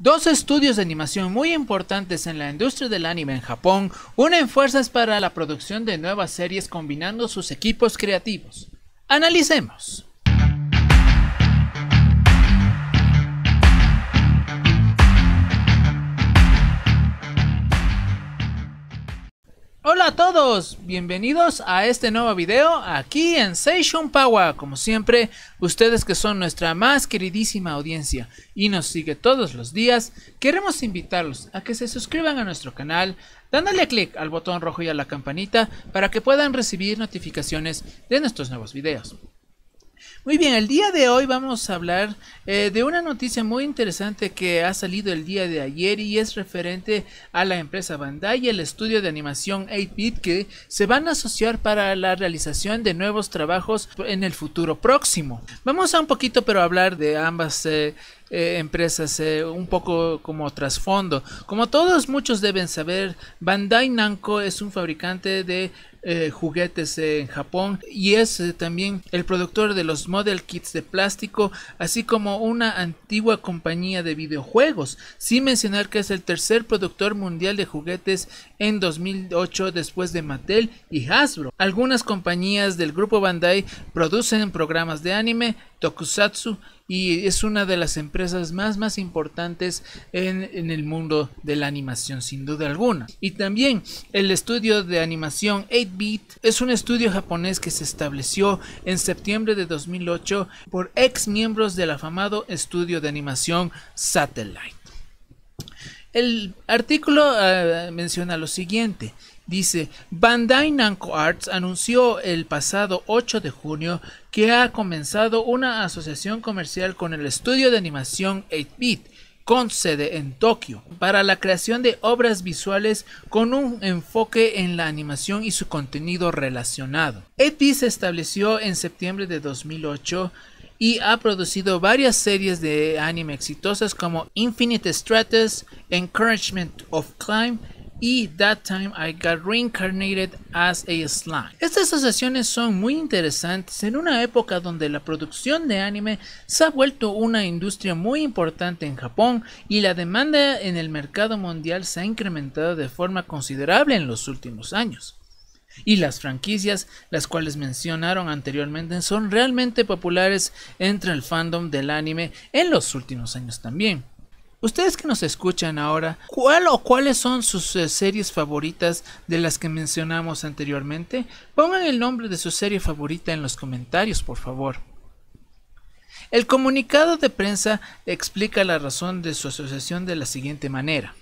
Dos estudios de animación muy importantes en la industria del anime en Japón unen fuerzas para la producción de nuevas series combinando sus equipos creativos. Analicemos. Todos, bienvenidos a este nuevo video aquí en Seishun Power. Como siempre, ustedes que son nuestra más queridísima audiencia y nos sigue todos los días, queremos invitarlos a que se suscriban a nuestro canal, dándole clic al botón rojo y a la campanita para que puedan recibir notificaciones de nuestros nuevos videos. Muy bien, el día de hoy vamos a hablar eh, de una noticia muy interesante que ha salido el día de ayer y es referente a la empresa Bandai y el estudio de animación 8-bit que se van a asociar para la realización de nuevos trabajos en el futuro próximo. Vamos a un poquito pero hablar de ambas eh, eh, empresas un poco como trasfondo. Como todos muchos deben saber, Bandai Namco es un fabricante de eh, juguetes en Japón y es eh, también el productor de los model kits de plástico así como una antigua compañía de videojuegos sin mencionar que es el tercer productor mundial de juguetes en 2008 después de Mattel y Hasbro algunas compañías del grupo Bandai producen programas de anime tokusatsu y es una de las empresas más más importantes en, el mundo de la animación sin duda alguna. Y también el estudio de animación 8-bit es un estudio japonés que se estableció en septiembre de 2008 por ex miembros del afamado estudio de animación Satellite el artículo eh, menciona lo siguiente Dice, Bandai Namco Arts anunció el pasado 8 de junio que ha comenzado una asociación comercial con el estudio de animación 8-bit con sede en Tokio, para la creación de obras visuales con un enfoque en la animación y su contenido relacionado. 8-bit se estableció en septiembre de 2008 y ha producido varias series de anime exitosas como Infinite Stratus, Encouragement of Climb y That Time I Got Reincarnated as a Slime. Estas asociaciones son muy interesantes en una época donde la producción de anime se ha vuelto una industria muy importante en Japón y la demanda en el mercado mundial se ha incrementado de forma considerable en los últimos años. Y las franquicias, las cuales mencionaron anteriormente, son realmente populares entre el fandom del anime en los últimos años también. Ustedes que nos escuchan ahora, ¿cuál o cuáles son sus eh, series favoritas de las que mencionamos anteriormente? Pongan el nombre de su serie favorita en los comentarios, por favor. El comunicado de prensa explica la razón de su asociación de la siguiente manera.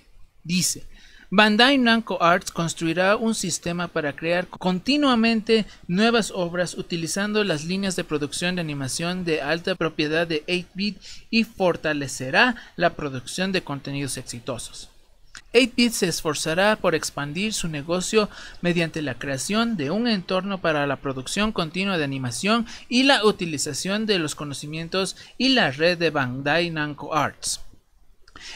Dice, Bandai Namco Arts construirá un sistema para crear continuamente nuevas obras utilizando las líneas de producción de animación de alta propiedad de 8-bit y fortalecerá la producción de contenidos exitosos. 8-bit se esforzará por expandir su negocio mediante la creación de un entorno para la producción continua de animación y la utilización de los conocimientos y la red de Bandai Namco Arts.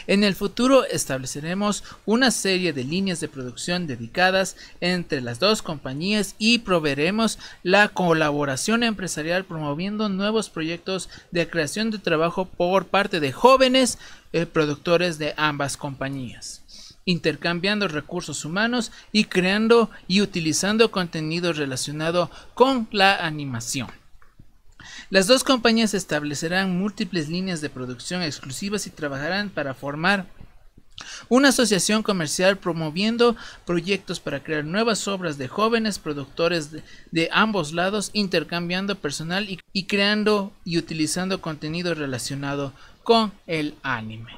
En el futuro estableceremos una serie de líneas de producción dedicadas entre las dos compañías y proveeremos la colaboración empresarial promoviendo nuevos proyectos de creación de trabajo por parte de jóvenes eh, productores de ambas compañías intercambiando recursos humanos y creando y utilizando contenido relacionado con la animación. Las dos compañías establecerán múltiples líneas de producción exclusivas y trabajarán para formar una asociación comercial promoviendo proyectos para crear nuevas obras de jóvenes productores de, ambos lados, intercambiando personal y, creando y utilizando contenido relacionado con el anime.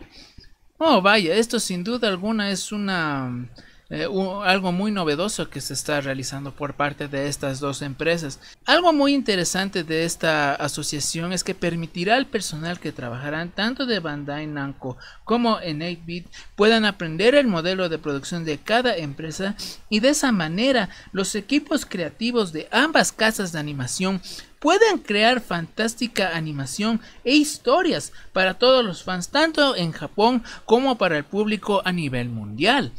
Oh, vaya, esto sin duda alguna es una eh, algo muy novedoso que se está realizando por parte de estas dos empresas. Algo muy interesante de esta asociación es que permitirá al personal que trabajarán tanto de Bandai Namco como en 8-bit puedan aprender el modelo de producción de cada empresa y de esa manera los equipos creativos de ambas casas de animación pueden crear fantástica animación e historias para todos los fans tanto en Japón como para el público a nivel mundial.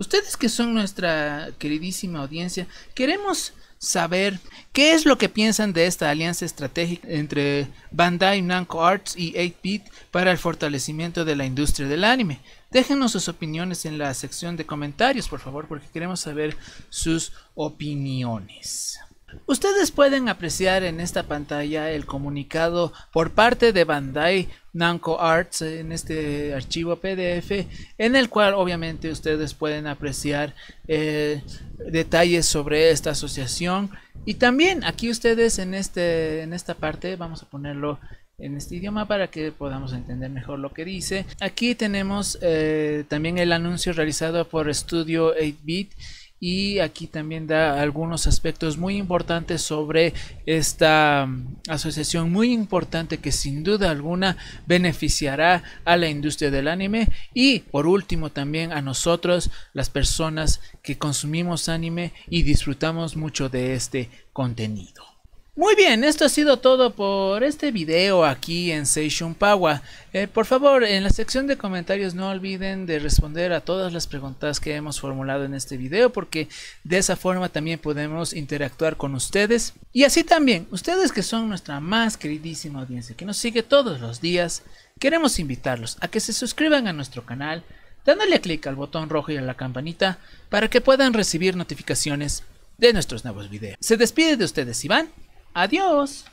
Ustedes que son nuestra queridísima audiencia, queremos saber qué es lo que piensan de esta alianza estratégica entre Bandai Namco Arts y 8-Bit para el fortalecimiento de la industria del anime. Déjenos sus opiniones en la sección de comentarios, por favor, porque queremos saber sus opiniones. Ustedes pueden apreciar en esta pantalla el comunicado por parte de Bandai Namco Arts en este archivo PDF en el cual obviamente ustedes pueden apreciar eh, detalles sobre esta asociación y también aquí ustedes en, este, en esta parte vamos a ponerlo en este idioma para que podamos entender mejor lo que dice. Aquí tenemos eh, también el anuncio realizado por Studio 8-Bit y aquí también da algunos aspectos muy importantes sobre esta mm, asociación muy importante que sin duda alguna beneficiará a la industria del anime y por último también a nosotros las personas que consumimos anime y disfrutamos mucho de este contenido. Muy bien, esto ha sido todo por este video aquí en Seishun Power. Eh, por favor, en la sección de comentarios no olviden de responder a todas las preguntas que hemos formulado en este video porque de esa forma también podemos interactuar con ustedes. Y así también, ustedes que son nuestra más queridísima audiencia que nos sigue todos los días, queremos invitarlos a que se suscriban a nuestro canal dándole clic al botón rojo y a la campanita para que puedan recibir notificaciones de nuestros nuevos videos. Se despide de ustedes Iván Adiós.